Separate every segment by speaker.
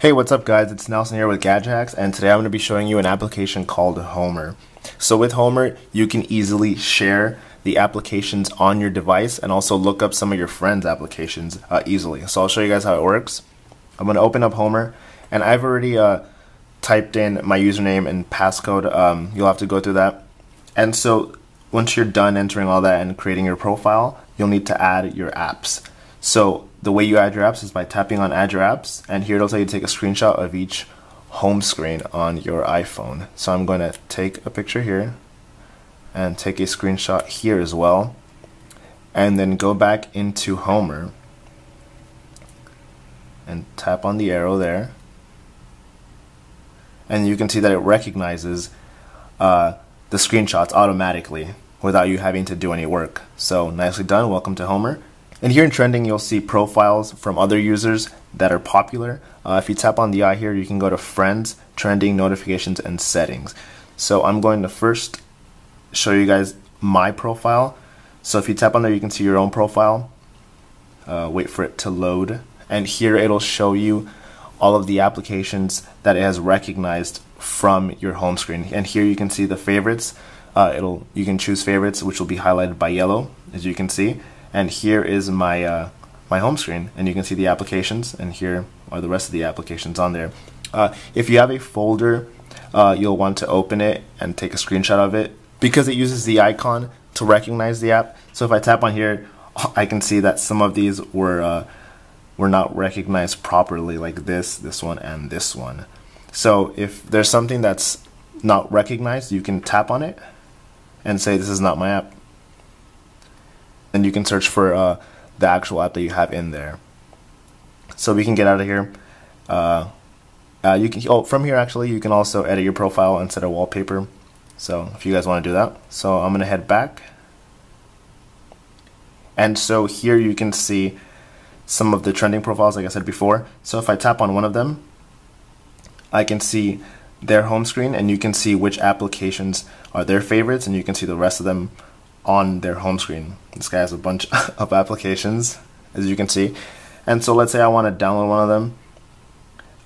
Speaker 1: Hey, what's up guys? It's Nelson here with Hacks and today I'm going to be showing you an application called Homer. So with Homer, you can easily share the applications on your device and also look up some of your friends' applications uh, easily. So I'll show you guys how it works. I'm going to open up Homer and I've already uh, typed in my username and passcode. Um, you'll have to go through that. And so once you're done entering all that and creating your profile, you'll need to add your apps. So the way you add your apps is by tapping on add your apps and here it'll tell you to take a screenshot of each home screen on your iPhone. So I'm going to take a picture here and take a screenshot here as well and then go back into Homer and tap on the arrow there and you can see that it recognizes uh, the screenshots automatically without you having to do any work. So nicely done, welcome to Homer. And here in trending, you'll see profiles from other users that are popular. Uh, if you tap on the eye here, you can go to friends, trending, notifications, and settings. So I'm going to first show you guys my profile. So if you tap on there, you can see your own profile. Uh, wait for it to load. And here it'll show you all of the applications that it has recognized from your home screen. And here you can see the favorites. Uh, it'll you can choose favorites, which will be highlighted by yellow, as you can see and here is my uh, my home screen. And you can see the applications. And here are the rest of the applications on there. Uh, if you have a folder uh, you'll want to open it and take a screenshot of it because it uses the icon to recognize the app. So if I tap on here I can see that some of these were uh, were not recognized properly like this this one and this one. So if there's something that's not recognized you can tap on it and say this is not my app and you can search for uh, the actual app that you have in there. So we can get out of here. Uh, uh, you can oh from here actually you can also edit your profile and set a wallpaper. So if you guys want to do that, so I'm gonna head back. And so here you can see some of the trending profiles like I said before. So if I tap on one of them, I can see their home screen and you can see which applications are their favorites and you can see the rest of them on their home screen. This guy has a bunch of applications, as you can see. And so let's say I want to download one of them.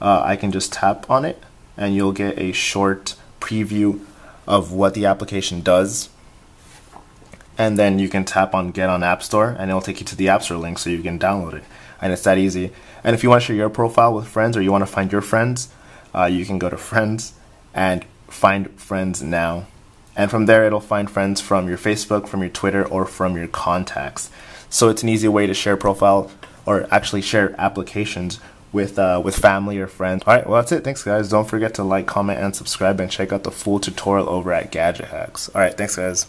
Speaker 1: Uh, I can just tap on it and you'll get a short preview of what the application does. And then you can tap on get on App Store and it'll take you to the App Store link so you can download it. And it's that easy. And if you want to share your profile with friends or you want to find your friends, uh, you can go to friends and find friends now and from there, it'll find friends from your Facebook, from your Twitter, or from your contacts. So it's an easy way to share profile or actually share applications with uh, with family or friends. All right, well that's it. Thanks guys. Don't forget to like, comment, and subscribe, and check out the full tutorial over at Gadget Hacks. All right, thanks guys.